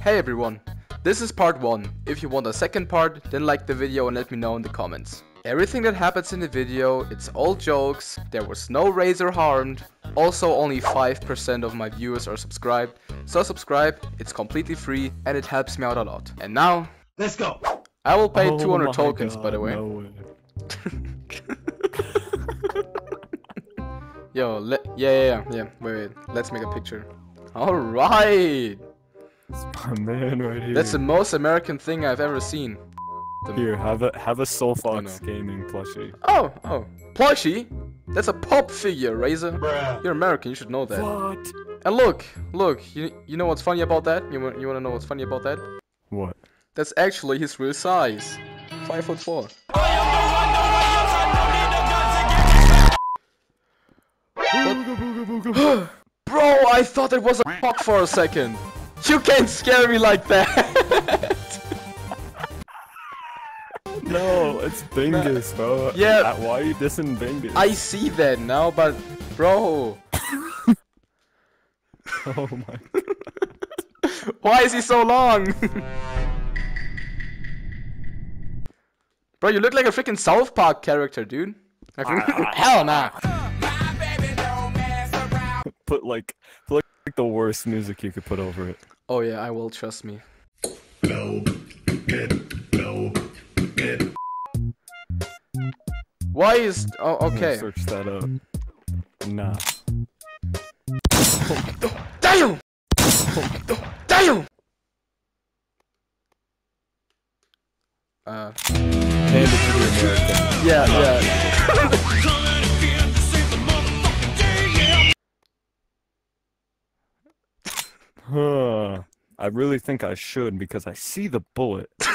Hey everyone, this is part 1. If you want a second part, then like the video and let me know in the comments. Everything that happens in the video, it's all jokes, there was no razor harmed, also only 5% of my viewers are subscribed, so subscribe, it's completely free and it helps me out a lot. And now, Let's go. I will pay Oh 200 my tokens by the way. No way. Yo, le- yeah, yeah, yeah, yeah, wait, wait, let's make a picture. Alright! It's my man right here. That's the most American thing I've ever seen. The- Here, have a have a Soul Fox gaming plushie. Oh, oh. Plushie? That's a pop figure, Razor. Bruh. You're American, you should know that. What? And look, look, you, you know what's funny about that? You, wa- you wanna know what's funny about that? What? That's actually his real size. 5 foot 4. Bro, I thought it was a fuck for a second. You can't scare me like that. No, it's Bingus, bro. Yeah. Why are you dissing Bingus? I see that now, but bro, Oh my. why is he so long? bro, you look like a freaking South Park character, dude. Like, ah. hell nah. Put like, put like the worst music you could put over it. Oh yeah, I will. Trust me. Why is? Oh, okay. Search that up. Nah. Damn! Damn! Uh, Hand it to the American. yeah, yeah. I really think I should because I see the bullet.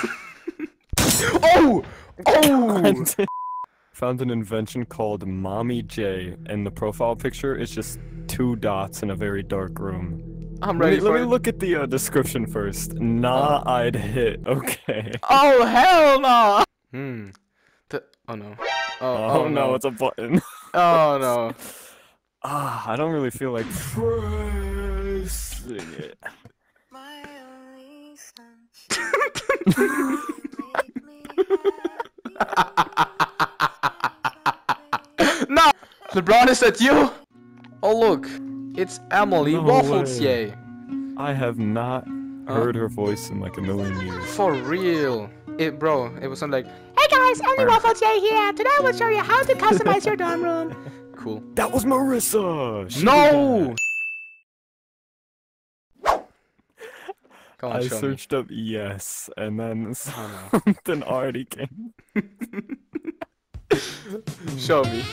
Oh! Oh! Found an invention called Mommy J, and the profile picture is just two dots in a very dark room. I'm Let ready me, for let me it. look at the uh, description first. Nah, I'd hit. Okay. Oh hell no! Hmm. Th- oh no. Oh, Oh, oh, no, it's a button. Oh no. ah, I don't really feel like pressing it. no! LeBron is that you? Oh look, it's Emily No Waffles, way. yay. I have not Uh. heard her voice in like a million years. For real. It, bro, it was something like, Hey guys, Emily Waffles J here. Today I will show you how to customize your dorm room. cool. That was Marissa! She did No! On, I searched up yes, and then Oh, something already came. Show me.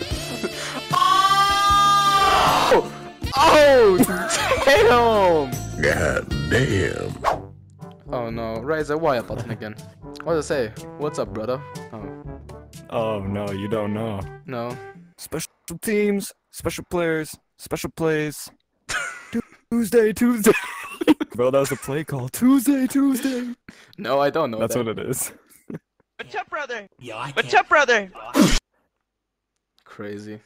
oh! Oh! Damn! God damn. Oh no, raise a wire button again. What does it say? What's up, brother? Oh, Oh no, you don't know. no. Special teams, special players, special plays. Tuesday, Tuesday. Bro, that was a play call. Tuesday, Tuesday. No, I don't know That's that. what it is. What's up, brother? Yo, I What's can't. up, brother? Crazy.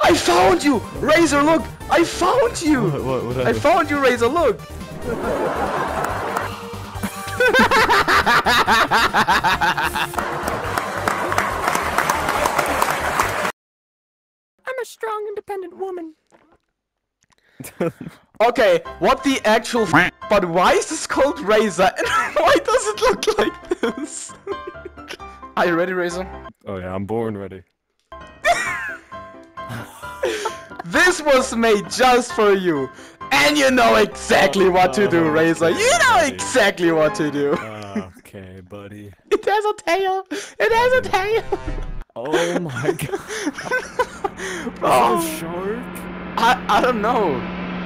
I found you! Razor, look! I found you! What, what, what I happened? found you, Razor, look! I'm a strong, independent woman. Okay, what the actual f- but why is this called Razor and why does it look like this? Are you ready, Razor? oh yeah, I'm born ready. This was made just for you! And you know exactly oh, what to do, oh, Razor! You know exactly what to do! okay, buddy. It has a tail! It has a tail! Oh my god. Oh. A shark? I, I don't know.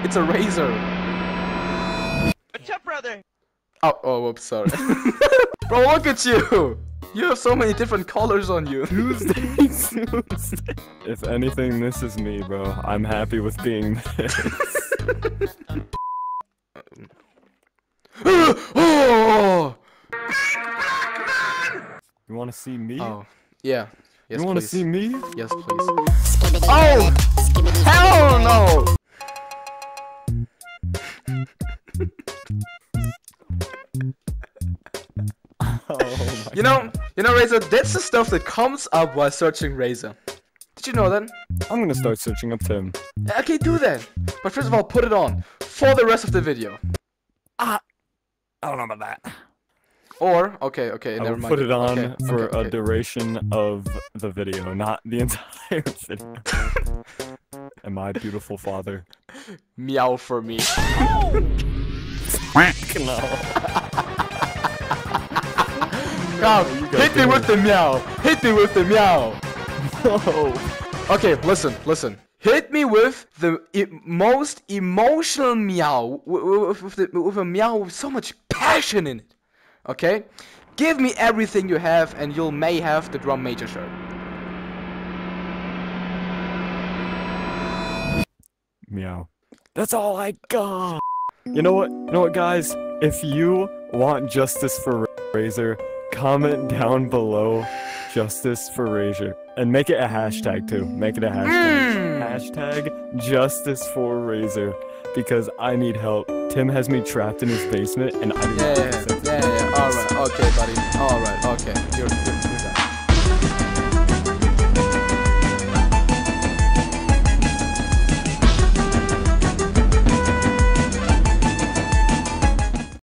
It's a razor. What's up, brother? Oh, oh, whoops, sorry. Bro, look at you! You have so many different colors on you. Tuesday, Tuesday. If anything, this is me, bro. I'm happy with being this. oh! You wanna see me? Oh, yeah. Yes, you wanna please. see me? Yes, please. Oh! Hell no! Oh my You know, you know, Razor, that's the stuff that comes up while searching Razor. Did you know that? I'm gonna start searching up Tim. Yeah, Okay, do that. But first of all, put it on for the rest of the video. Ah, I don't know about that. Or, okay, okay, I never will mind. put it on Okay, for okay, a duration of the video, not the entire video. and my beautiful father. Meow for me. No. Come, you hit me with the meow. Hit me with the meow. No. Okay, listen, listen. Hit me with the e- most emotional meow, w- w- with, with, the, with a meow with so much passion in it. Okay? Give me everything you have, and you'll may have the drum major shirt. Meow. That's all I got. You know what? You know what, guys? If you want justice for Razor, comment down below justice for Razor and make it a hashtag too. Make it a hashtag. Mm. Hashtag justice for Razor because I need help. Tim has me trapped in his basement and I do not Yeah, yeah, yeah, yeah, yeah. Alright, okay, buddy. Alright, okay. You're, you're